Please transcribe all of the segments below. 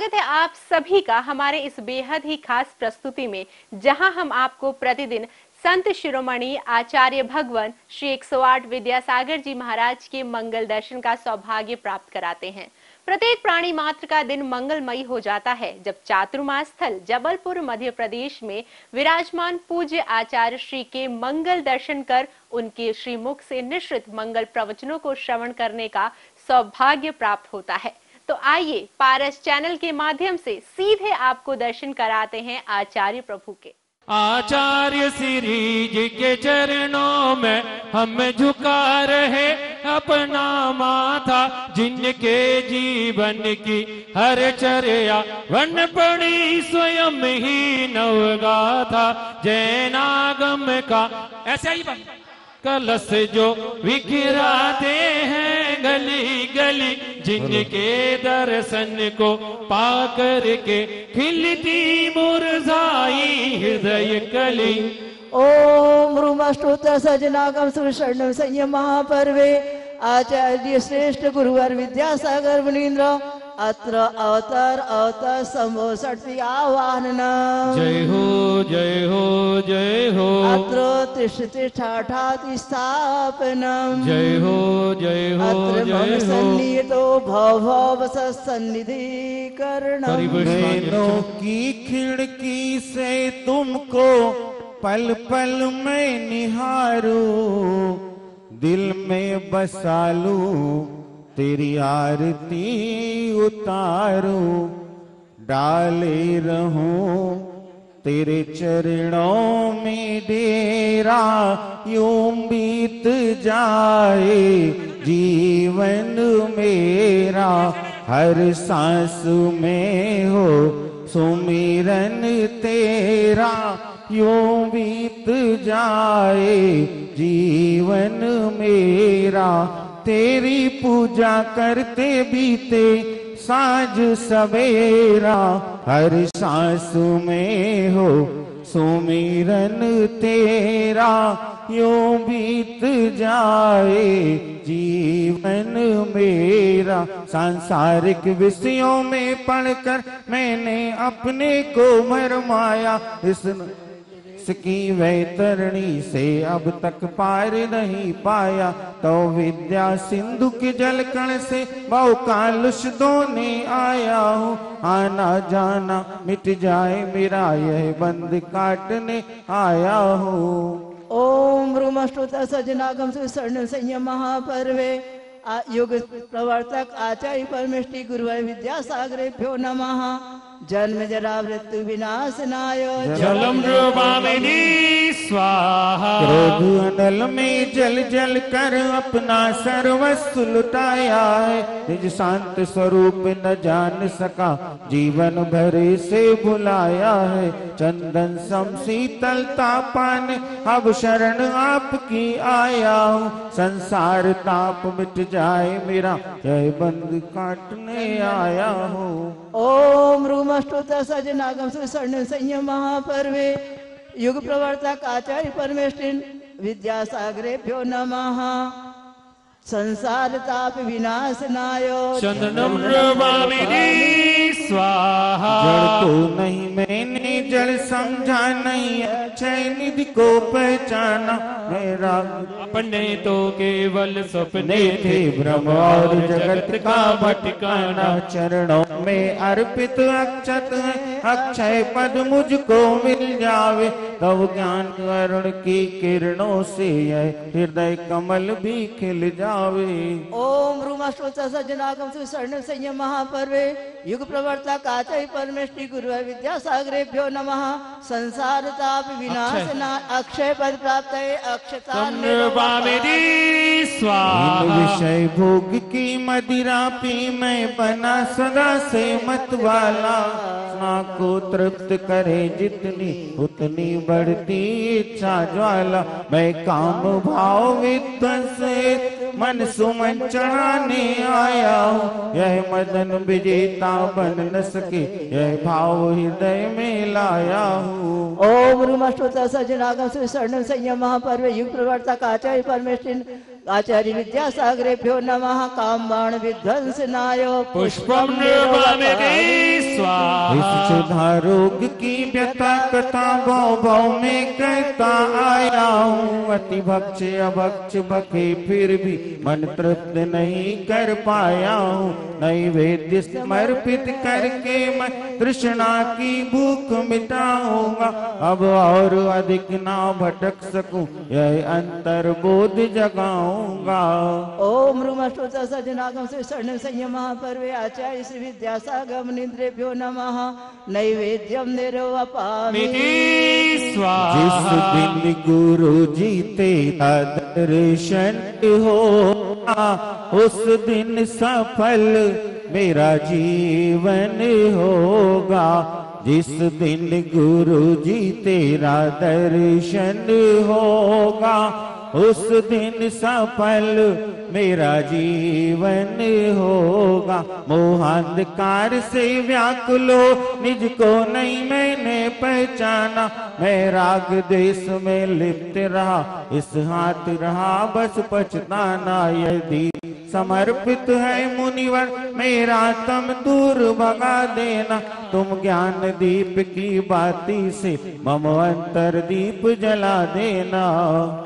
स्वागत है आप सभी का हमारे इस बेहद ही खास प्रस्तुति में, जहाँ हम आपको प्रतिदिन संत शिरोमणि आचार्य भगवान श्री 108 विद्यासागर जी महाराज के मंगल दर्शन का सौभाग्य प्राप्त कराते हैं। प्रत्येक प्राणी मात्र का दिन मंगलमयी हो जाता है, जब चातुर्मा स्थल जबलपुर, मध्य प्रदेश में विराजमान पूज्य आचार्य श्री के मंगल दर्शन कर उनके श्रीमुख से निश्चित मंगल प्रवचनों को श्रवण करने का सौभाग्य प्राप्त होता है। तो आइए पारस चैनल के माध्यम से सीधे आपको दर्शन कराते हैं आचार्य प्रभु के। आचार्य श्री जी के चरणों में हम झुका रहे अपना माथा, जिनके जीवन की हर चर्या वन पड़ी स्वयं ही नवगाथा जैनागम का। ऐसा ही बात कलश जो विखिराते हैं गली गली, जिनके दर्शन को पाकर के खिलती मुरझाई हृदय कली। ओम रूमाष्टोत्तर सजनागम सुषण संयम महापर्वे। आचार्य श्रेष्ठ गुरुवर विद्यासागर मुनीन्द्र अत्र अवतर अवतर समो षट्ति आह्वान जय हो जय हो जय हो। अत्र तिष्ठ तिष्ठाठाति स्थापनम् जय हो जय हो। अत्र सन्निहितो भव भव सन्निधि करणम् नैनों की खिड़की से तुमको पल पल में निहारू। दिल में बसा लूँ तेरी आरती उतारू, डाले रहूँ, तेरे चरणों में डेरा यूँ बीत जाए, जीवन मेरा हर सांस में हो, सुमिरन तेरा यूँ बीत जाए, जीवन मेरा तेरी पूजा करते बीते साँझ सवेरा, हर सांस में हो सुमिरन तेरा। यूँ बीत जाए जीवन मेरा। सांसारिक विषयों में पढ़कर मैंने अपने को मरमाया। इस की वैतरणी से अब तक पार नहीं पाया तो विद्या सिंधु के जल कण से बहु कालुष धोने आया हूँ। आना जाना मिट जाए मेरा यह बंद काटने आया हूँ। ओम रूमष्टोत्तर सजनागम सुषण संयम महापर्वे। युग प्रवर्तक आचार्य परमेष्टि गुरुवर विद्यासागरेभ्यो नमः। जन्म जरा मृत्यु विनाशनाय जलम रूपामिनी स्वाहा। क्रोध अनल में जल जल कर अपना सर्वस्व लुटाया है। निज शांत स्वरूप न जान सका जीवन भरे से बुलाया है। चंदन सम शीतल पाने अब शरण आपकी आया हूँ। संसार ताप मिट जाए मेरा जय बंद काटने आया हूँ। ओम रूमष्टोत्तर सजनागम सुषण संयम महापर्वे। युग प्रवर्तक आचार्य परमेष्टिन विद्यासागरेभ्यो नम। संसार ताप विनाशनाय चंदनम स्वाहा। जड़ को नहीं मैंने जड़ समझा नहीं। अक्षय निधि को पहचाना मेरा अपने तो केवल सपने थे भ्रम और जगत का भटकाना। चरणों में अर्पित अक्षत है। अक्षय पद मुझको मिल जावे। तब ज्ञान अरुण की किरणों से यह हृदय कमल भी खिल जावे। ओम रूमष्टोत्तर सजनागम सुषण संयम महापर्वे। युग प्रवर्तक आचार्य परमेष्टि गुरु विद्यासागरेभ्यो नमः। संसार ताप विनाशना अक्षय पद प्राप्त है अक्षता विषय भोग की मदिरा पी मैं बना सदा से मत वाला। ना को तृप्त करे जितनी उतनी बढ़ती इच्छा ज्वाला। मैं काम भाव विध्वंसित मन सुमन चढ़ाने आया हूँ। यह मदन विजेता बन न सके यह भाव हृदय में लाया हूँ। ओम आगम सजनागम शरण संयम महापर्व, युग प्रवर्तक आचार्य परमेष्टिन आचार्य विद्यासागरेभ्यो नमः कामबाण विध्वंसनाय पुष्पम रोग की व्यथा कथा भाव भौ में कहता आया हूँ अति भक्ष अभक्ष बके फिर भी मन तृप्त नहीं कर पाया हूँ नई नैवेद्य समर्पित करके मैं तृष्णा की भूख मिटाऊँगा। अब और अधिक ना भटक सकूँ यह अंतर बोध जगाऊँगा ओम रूमष्टोच सजनागम से शरण संयम महापर्वे आचार्य श्री विद्यासागम निद्रेभ्यो नमः। नैवेद्यम निरवपामि जिस दिन गुरु जी तेरा दर्शन होगा उस दिन सफल मेरा जीवन होगा। जिस दिन गुरु जी तेरा दर्शन होगा उस दिन सफल मेरा जीवन होगा। मोहांधकार से व्याकुलो निज को नहीं मैंने पहचाना। मैं राग देश में लिप्त रहा, इस हाथ रहा, बस पछताना यदि। समर्पित है मुनिवर, मेरा तम दूर भगा देना। तुम ज्ञान दीप की बाती से, मम अंतर दीप जला देना।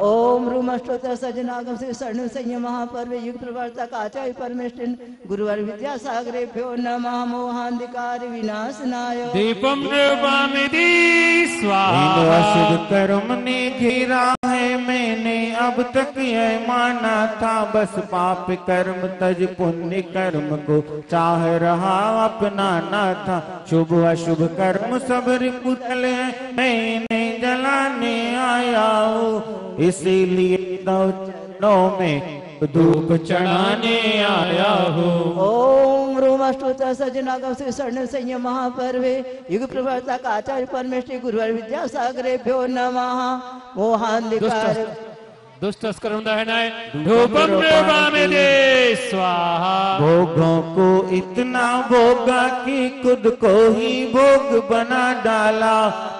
ओम रूमष्टोच सजनागम से शरण संयम महापर्वे युग प्रवर्तक आचार्य परमेष्ठिन गुरुवर विद्यासागरेभ्यो नमः मोहांधिकार विनाशनाय। दीपम नृपामिति इन स्वाहा। अशुद्ध ने घेरा है मैंने अब तक यह माना था बस पाप कर्म तज पुण्य कर्म को चाह रहा अपनाना था। शुभ अशुभ कर्म सब कुशल है मैं इन्हें जलाने आया हूँ। इसीलिए नौ चरणों में धूप चढ़ाने आया हूँ। ओम रोमाष्टोच सजनागम से शरण संयम महापर्वे युग प्रवर्तक आचार्य परमेष्ठि गुरुवर विद्यासागरेभ्यो नमः। मोहांधिकार दुष्ट नृपामिति स्वाहा। भोगों को इतना भोगा कि खुद को ही भोग बना डाला।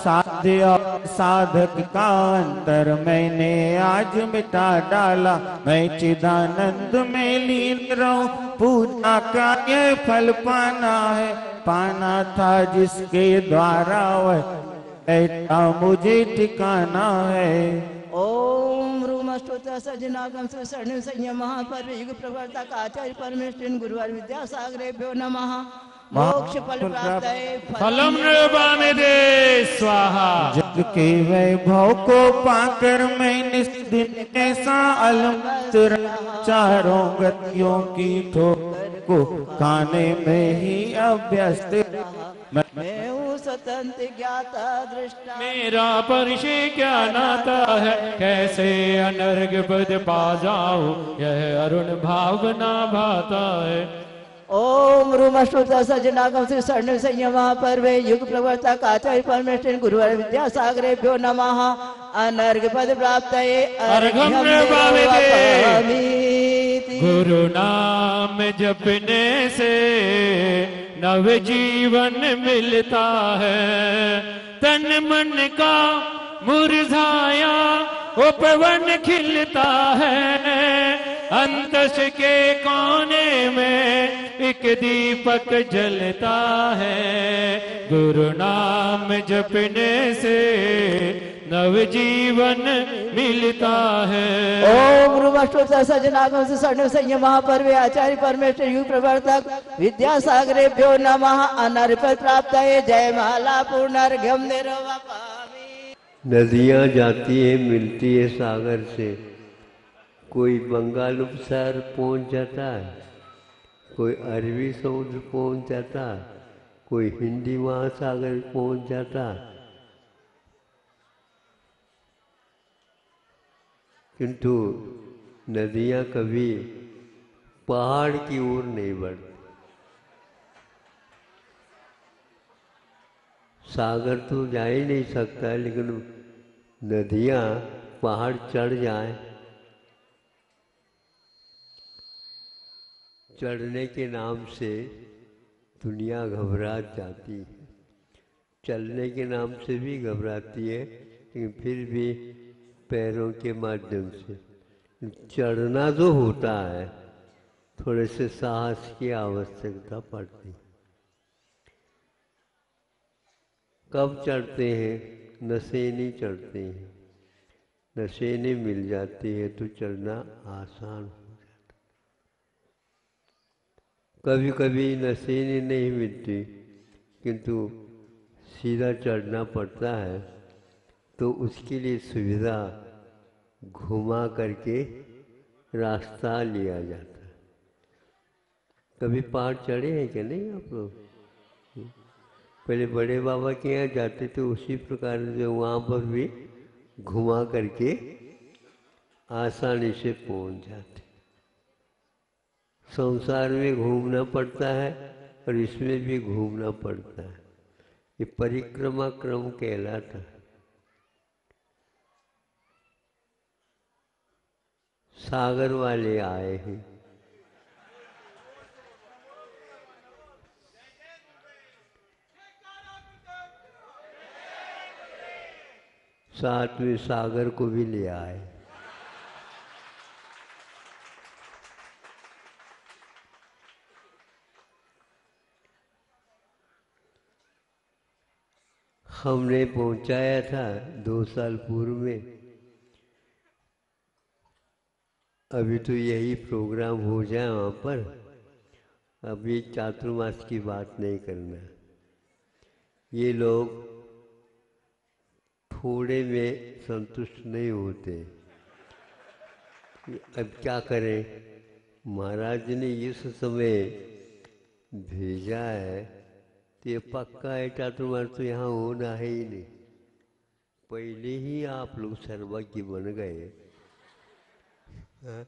साध्य और साधक का अंतर मैंने आज मिटा डाला। मैं चिदानंद में लीन रहूँ पूजा का ये फल पाना है। पाना था जिसके द्वारा वह ऐसा मुझे ठिकाना है। ओम रूमष्टोच सजनागम से शरण संयम महापर्वे युग प्रवर्तक आचार्य परमेश्वर गुरुवार विद्यासागरे विद्यासागरेभ्यो नमः मोक्ष फल प्राप्त फलम दे स्वाहा जग के वैभव को पाकर मैं निस्दिन कैसा अलम चारों गतियों की ठोकर को खाने में ही अभ्यस्त मैं हूँ स्वतंत्र ज्ञाता दृष्टा। मेरा परिचय क्या नाता है? कैसे अनर्ग पद पा जाऊँ? यह अरुण भावना भाता है। ओम रूमष्टोच सजनागम से शरण संयम महापर्वे युग प्रवर्तक आचार्य परमेष्ठिन गुरुवर विद्यासागरेभ्यो नमः। अनर्घ पद प्राप्त अर्घ्यं गुरु नाम जपने से नव जीवन मिलता है। तन मन का मुरझाया उपवन खिलता है। अंतस के कोने में एक दीपक जलता है। गुरु नाम जपने से नव जीवन मिलता है। ओम रूमष्टोच सजनागम से शरण संयम महापर्वे आचार्य परमेष्ठिर युग प्रवर्तक विद्यासागरेभ्यो नमः। अनर्घ पद प्राप्त जय माला पूर्णर्घ्यम निरवपामि नदियाँ जाती है मिलती है सागर से। कोई बंगाल उपसागर पहुँच जाता है कोई अरबी समुद्र पहुँच जाता है कोई हिंदी महासागर पहुँच जाता है। किंतु नदियाँ कभी पहाड़ की ओर नहीं बढ़ती। सागर तो जा ही नहीं सकता है लेकिन नदियाँ, पहाड़ चढ़ जाए। चढ़ने के नाम से दुनिया घबरा जाती है। चलने के नाम से भी घबराती है, लेकिन फिर भी पैरों के माध्यम से। चढ़ना जो होता है, थोड़े से साहस की आवश्यकता पड़ती कब चढ़ते हैं नशे नहीं चढ़ते हैं। नशे नहीं मिल जाती है तो चढ़ना आसान हो जाता कभी कभी नशे नहीं मिलती, किंतु सीधा चढ़ना पड़ता है। तो उसके लिए सुविधा घुमा करके रास्ता लिया जाता। है कभी पहाड़ चढ़े हैं क्या नहीं आप लोग? पहले बड़े बाबा के यहाँ जाते थे, उसी प्रकार से वहाँ पर भी घुमा करके आसानी से पहुँच जाते। संसार में घूमना पड़ता है और इसमें भी घूमना पड़ता है। ये परिक्रमा क्रम कहलाता है। सागर वाले आए हैं। साथ में सागर को भी ले आए। हमने पहुँचाया था दो साल पूर्व में। अभी तो यही प्रोग्राम हो जाए वहाँ पर। अभी चातुर्मास की बात नहीं करना। ये लोग थोड़े में संतुष्ट नहीं होते। अब क्या करें? महाराज ने इस समय भेजा है तो ये पक्का है चातुर्मास तो यहाँ होना है ही नहीं। पहले ही आप लोग सर्वज्ञ बन गए। हाँ?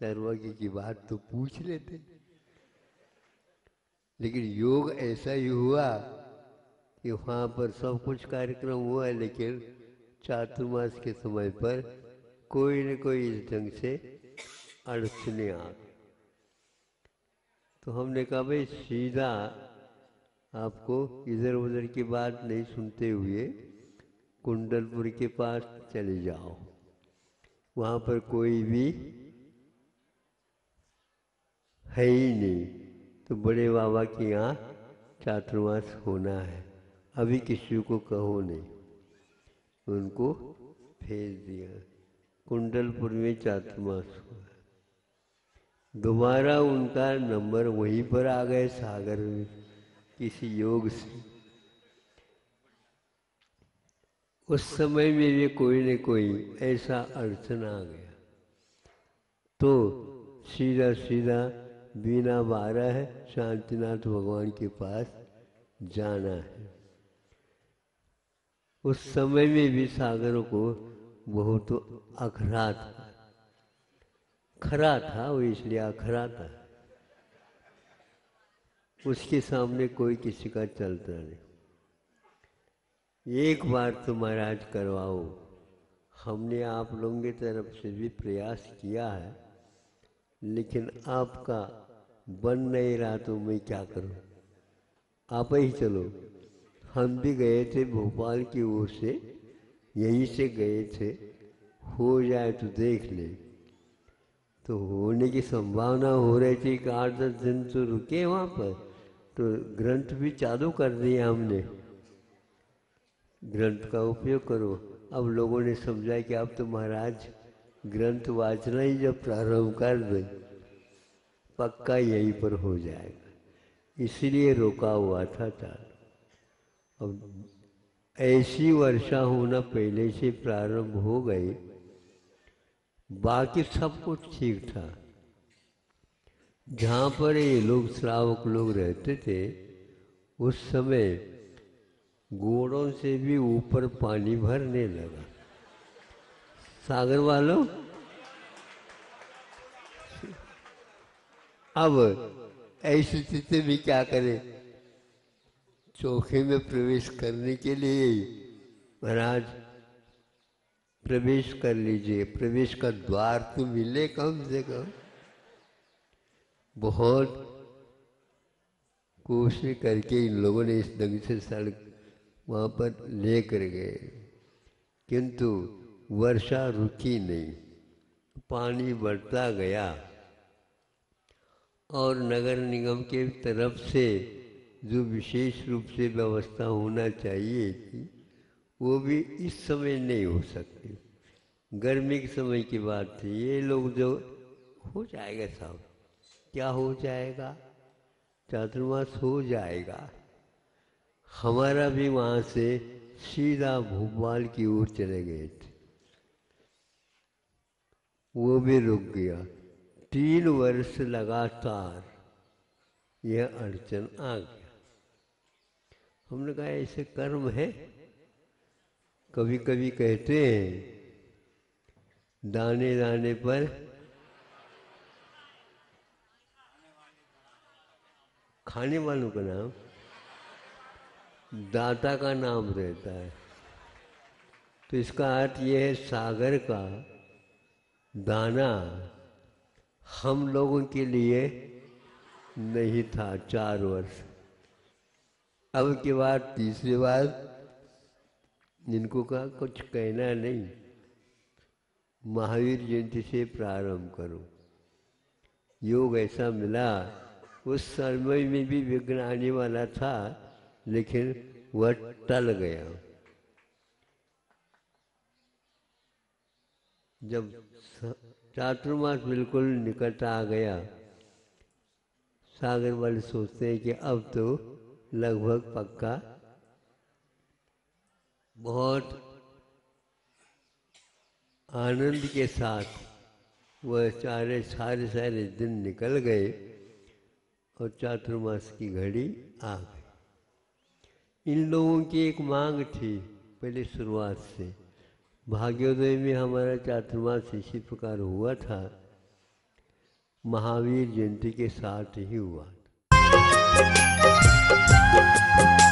सर्वज्ञ की बात तो पूछ लेते। लेकिन योग ऐसा ही हुआ कि वहाँ पर सब कुछ कार्यक्रम हुआ, लेकिन चातुर्मास के समय पर कोई न कोई इस ढंग से अड़चने आ तो हमने कहा, भाई, सीधा आपको इधर उधर की बात नहीं सुनते हुए कुंडलपुर के पास चले जाओ। वहाँ पर कोई भी है ही नहीं। तो बड़े बाबा के यहाँ चातुर्मास होना है। अभी किसी को कहो नहीं। उनको भेज दिया। कुंडलपुर में चातुर्मास हुआ। दोबारा उनका नंबर वहीं पर आ गए सागर में। किसी योग से। उस समय में भी कोई न कोई ऐसा अड़चन आ गया। तो सीधा सीधा बिना बारह है, शांतिनाथ भगवान के पास जाना है। उस समय में भी सागर को बहुत अखरा था। खरा था, वो इसलिए अखरा था। उसके सामने कोई किसी का चलता नहीं। एक बार तो महाराज करवाओ। हमने आप लोगों की तरफ़ से भी प्रयास किया है, लेकिन आपका बन नहीं रहा तो मैं क्या करूँ? आप ही चलो। हम भी गए थे भोपाल की ओर से, यहीं से गए थे। हो जाए तो देख ले। तो होने की संभावना हो रही थी कि आठ दस दिन तो रुके वहाँ पर तो ग्रंथ भी चालू कर दिया हमने। ग्रंथ का उपयोग करो। अब लोगों ने समझा कि अब तो महाराज, ग्रंथ वाचना ही जब प्रारंभ कर दे, पक्का यहीं पर हो जाएगा। इसलिए रोका हुआ था चालू अब ऐसी वर्षा होना पहले से प्रारंभ हो गई। बाकी सब कुछ ठीक था। जहाँ पर ये लोग, श्रावक लोग रहते थे, उस समय घोड़ों से भी ऊपर पानी भरने लगा। सागर वालों? अब ऐसी स्थिति में क्या करें? चौखे में प्रवेश करने के लिए महाराज, प्रवेश कर लीजिए। प्रवेश का द्वार तो मिले कम से कम। बहुत कोशिश करके इन लोगों ने इस ढंग से सड़क वहाँ पर ले कर गए। किंतु वर्षा रुकी नहीं, पानी बढ़ता गया और नगर निगम के तरफ़ से जो विशेष रूप से व्यवस्था होना चाहिए थी, वो भी इस समय नहीं हो सकती। गर्मी के समय की बात थी, ये लोग जो हो जाएगा साहब। क्या हो जाएगा? चातुर्मास हो जाएगा। हमारा भी वहाँ से सीधा भोपाल की ओर चले गए थे। वो भी रुक गया। तीन वर्ष लगातार यह अड़चन आ गया। हमने कहा, ऐसे कर्म है? कभी कभी कहते हैं, दाने दाने पर खाने वालों का नाम दाता का नाम रहता है। तो इसका अर्थ यह है, सागर का दाना हम लोगों के लिए नहीं था चार वर्ष। अब के बाद तीसरी बार जिनको कहा, कुछ कहना नहीं। महावीर जयंती से प्रारंभ करो। योग ऐसा मिला, उस समय में भी विघ्न आने वाला था। लेकिन वह टल गया। जब चातुर्मास बिल्कुल निकट आ गया, सागर वाले सोचते हैं कि अब तो लगभग पक्का। बहुत आनंद के साथ वह सारे सारे सारे दिन निकल गए और चातुर्मास की घड़ी आ गई। इन लोगों की एक मांग थी पहले शुरुआत से। भाग्योदय में हमारा चातुर्मास इसी प्रकार हुआ था। महावीर जयंती के साथ ही हुआ। था